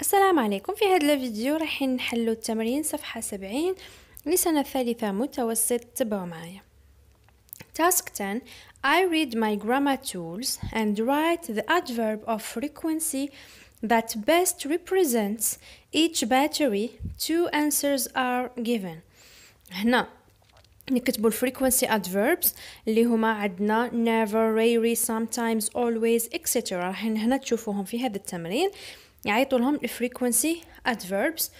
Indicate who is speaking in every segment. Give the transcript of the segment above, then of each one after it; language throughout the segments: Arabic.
Speaker 1: السلام عليكم في هذا الفيديو راح نحلو التمرين صفحة 70 لسنة ثالثة متوسط تبعوا معايا Task 10 I read my grammar tools and write the adverb of frequency that best represents each battery two answers are given هنا نكتبوا الفريكونسي adverbs اللي هما عندنا never, rarely, sometimes, always, etc راح هنا تشوفوهم في هذا التمرين يعيطوا لهم ال frequency adverbs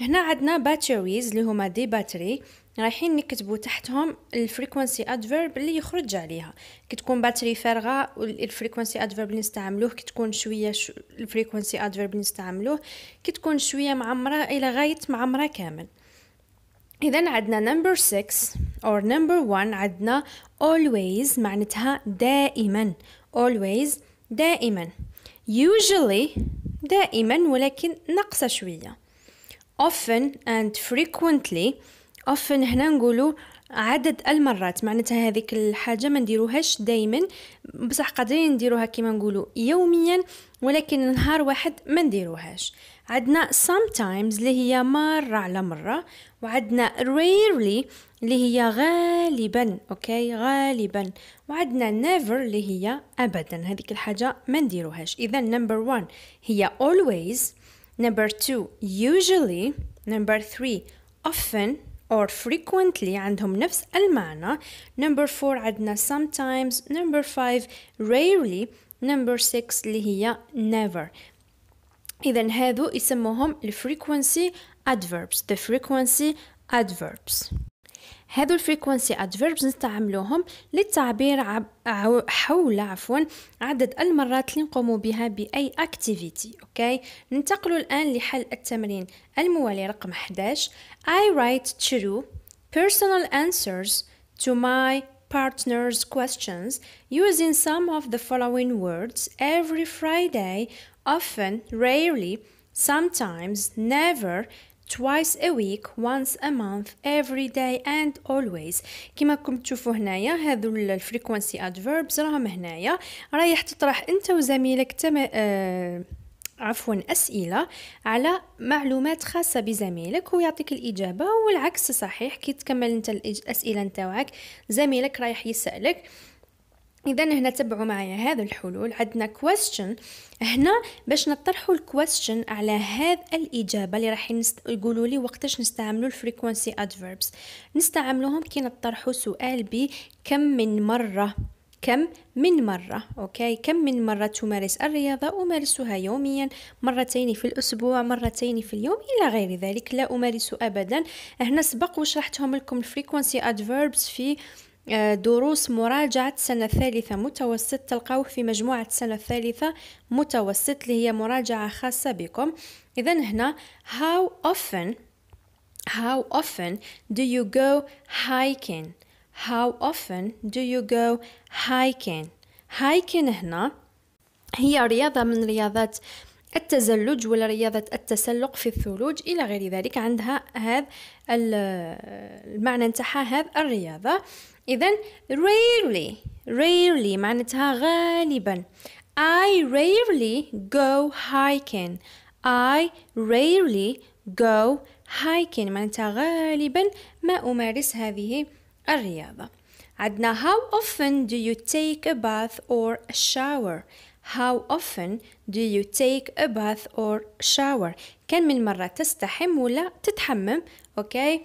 Speaker 1: هنا عندنا batteries اللي هما des batteries رايحين نكتبوا تحتهم ال frequency adverb اللي يخرج عليها. كي تكون batterie فارغة ال frequency adverb اللي نستعملوه كي تكون شوية شو ال frequency adverb اللي نستعملوه كي تكون شوية معمرة إلى غاية معمرة كامل. اذا عندنا number 6 أو number 1 عندنا always معناتها دائما. always دائما. usually دائما ولكن ناقصة شوية. Often and frequently often هنا نقولوا عدد المرات معناتها هذيك الحاجة ما نديروهاش دايما. بصح قادرين نديروها كما نقولوا يوميا ولكن نهار واحد ما نديروهاش. عندنا sometimes اللي هي مرة على مرة وعندنا rarely اللي هي غالبا أوكي غالبا. وعندنا never اللي هي ابدا. هذيك الحاجة ما نديروهاش. اذا number one هي always. Number two usually. Number three often. or frequently عندهم نفس المعنى number four عندنا sometimes number five rarely number six اللي هي never إذا هذو يسموهم الفريكونسي adverbs the frequency adverbs هذو ال frequency adverbs نستعملوهم للتعبير عب... حول عفوا عدد المرات اللي نقوم بها باي activity okay ننتقل الان لحل التمرين الموالي رقم 11 I write true personal answers to my partner's questions using some of the following words every Friday often rarely sometimes never twice a week once a month every day and always. كما راكم تشوفوا هنايا هذو ال frequency adverbs راهم هنايا. رايح تطرح أنت وزميلك تم... آه... عفوا أسئلة على معلومات خاصة بزميلك ويعطيك الإجابة والعكس صحيح كي تكمل أنت الأسئلة نتاوعك زميلك رايح يسألك. إذا هنا تبعوا معايا هذا الحلول. عندنا question هنا باش نطرحوا ال question على هذه الإجابة اللي راح. يقولوا لي وقتاش نستعملوا ال frequency adverbs نستعملوهم كي نطرحوا سؤال ب كم من مرة؟ كم من مرة؟ okay؟ كم من مرة تمارس الرياضة؟ أمارسها يوميا؟ مرتين في الأسبوع؟ مرتين في اليوم؟ إلى غير ذلك لا أمارس أبدا. هنا سبق وشرحتهم لكم ال frequency adverbs في دروس مراجعة سنة ثالثة متوسط تلقاوه في مجموعة سنة ثالثة متوسط اللي هي مراجعة خاصة بكم. إذا هنا how often how often do you go hiking how often do you go hiking? Hiking هنا هي رياضة من رياضات التزلج ولا رياضة التسلق في الثلوج إلى غير ذلك عندها هذا المعنى نتاعها هذا الرياضة. إذا rarely rarely معناتها غالبا I rarely go hiking I rarely go hiking معناتها غالبا ما أمارس هذه الرياضة عندنا how often do you take a bath or a shower How often do you take a bath or shower كم من مرة تستحم ولا تتحمم okay okay?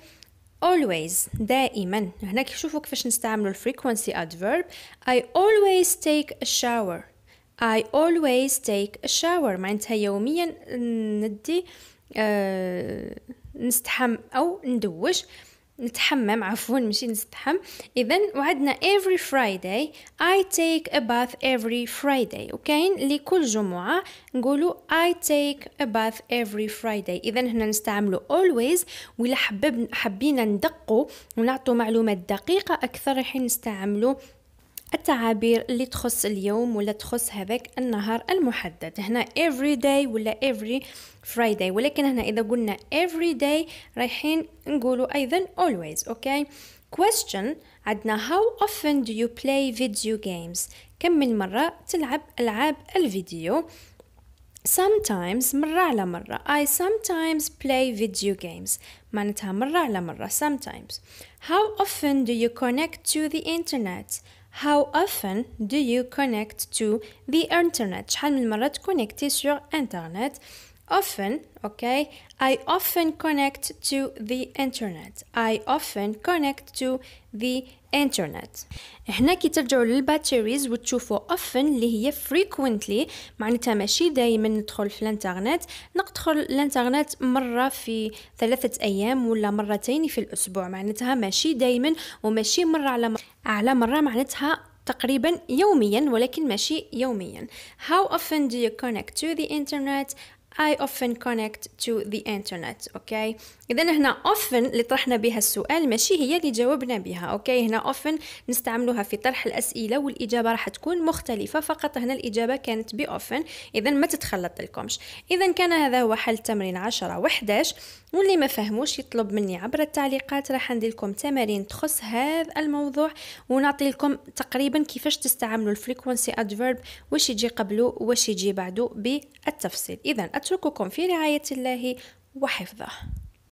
Speaker 1: Always دائما. هنا شوفوا كيفاش نستعملوا ال frequency adverb. I always take a shower. I always take a shower. معناتها يوميا ندي آه نستحم أو ندوش. نتحمم عفوا ماشي نستحم. اذا وعندنا every Friday I take a bath every Friday وكاين لكل جمعة نقولوا I take a bath every Friday. اذا هنا نستعملوا always ولا حبينا ندقوا ونعطوا معلومات دقيقة أكثر راح نستعملوا التعابير اللي تخص اليوم ولا تخص هذاك النهار المحدد هنا every day ولا every Friday ولكن هنا إذا قلنا every day رايحين نقولوا أيضا always أوكي okay? question عندنا how often do you play video games كم من مرة تلعب ألعاب الفيديو sometimes مرة على مرة I sometimes play video games معناتها مرة على مرة sometimes how often do you connect to the internet how often do you connect to the internet? شحال من مرة تكونكتي sur internet? Often okay. I often connect to the internet. I often connect to the internet. هنا كي ترجعوا للباتريز وتشوفوا often اللي هي frequently. معناتها ماشي دايما ندخل في الانترنت. ندخل الانترنت مرة في ثلاثة أيام ولا مرتين في الأسبوع. معناتها ماشي دايما وماشي مرة على مرة. على مرة معناتها تقريبا يوميا ولكن ماشي يوميا. How often do you connect to the internet? I often connect to the internet okay اذا هنا often اللي طرحنا بها السؤال ماشي هي اللي جاوبنا بها okay هنا often نستعملوها في طرح الأسئلة والإجابة راح تكون مختلفة فقط هنا الإجابة كانت ب often اذا ما تتخلط لكمش. اذا كان هذا هو حل تمرين 10 و11 واللي ما فهموش يطلب مني عبر التعليقات راح ندير لكم تمارين تخص هذا الموضوع ونعطي لكم تقريبا كيفاش تستعملوا ال frequency adverb واش يجي قبله واش يجي بعده بالتفصيل. اذا أترككم في رعاية الله وحفظه.